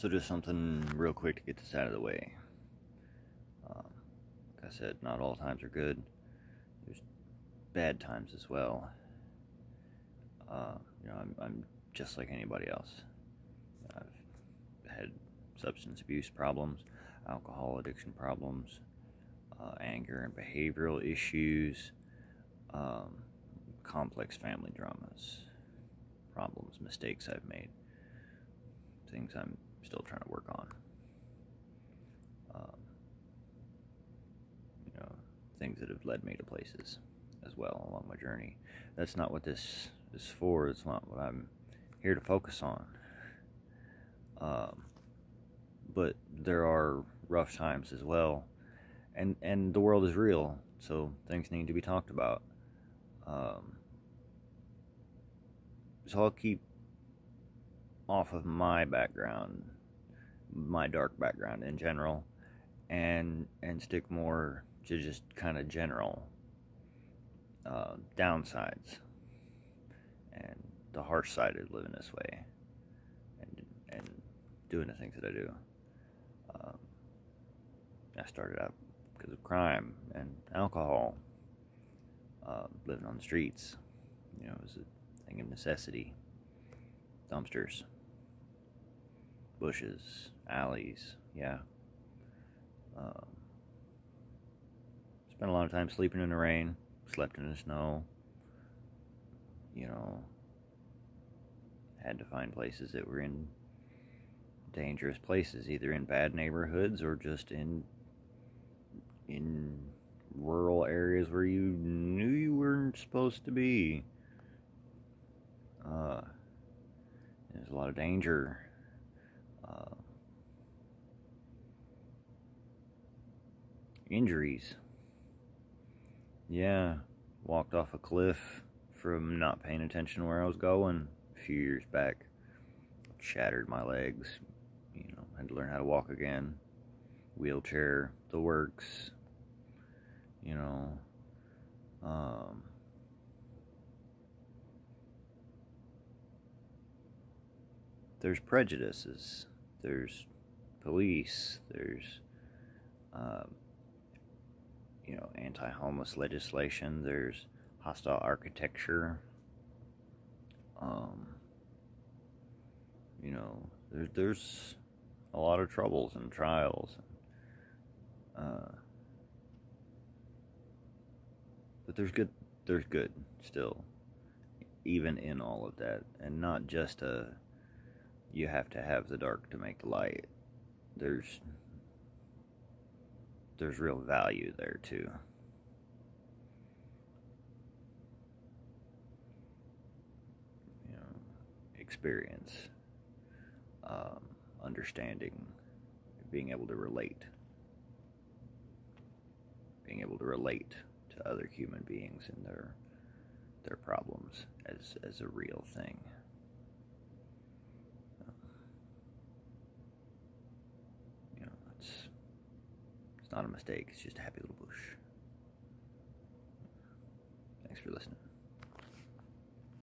So just something real quick to get this out of the way. Um, like I said, not all times are good. There's bad times as well. Uh, you know, I'm, I'm just like anybody else. I've had substance abuse problems, alcohol addiction problems, uh, anger and behavioral issues, um, complex family dramas, problems, mistakes I've made, things I'm still trying to work on. Um, you know, things that have led me to places as well along my journey. That's not what this is for. It's not what I'm here to focus on. Um, but there are rough times as well, and and the world is real, so things need to be talked about. Um, so I'll keep off of my background, my dark background in general, and and stick more to just kind of general uh, downsides and the harsh side of living this way and and doing the things that I do. Um, I started out because of crime and alcohol, uh, living on the streets. You know, it was a thing of necessity. Dumpsters, bushes, alleys, yeah. Um, spent a lot of time sleeping in the rain, slept in the snow. You know, had to find places that were in dangerous places, either in bad neighborhoods or just in in rural areas where you knew you weren't supposed to be. Uh, there's a lot of danger. Uh, injuries. Yeah, walked off a cliff from not paying attention where I was going a few years back. Shattered my legs. You know, had to learn how to walk again. Wheelchair, the works. You know, um, there's prejudices, there's police, there's, um, you know, anti homeless legislation, there's hostile architecture. Um, you know, there, there's a lot of troubles and trials. Uh, but there's good, there's good still, even in all of that, and not just a you have to have the dark to make light. There's there's real value there too. You know, experience, um, understanding, being able to relate, being able to relate to other human beings and their their problems as as a real thing. It's not a mistake, it's just a happy little bush. Thanks for listening.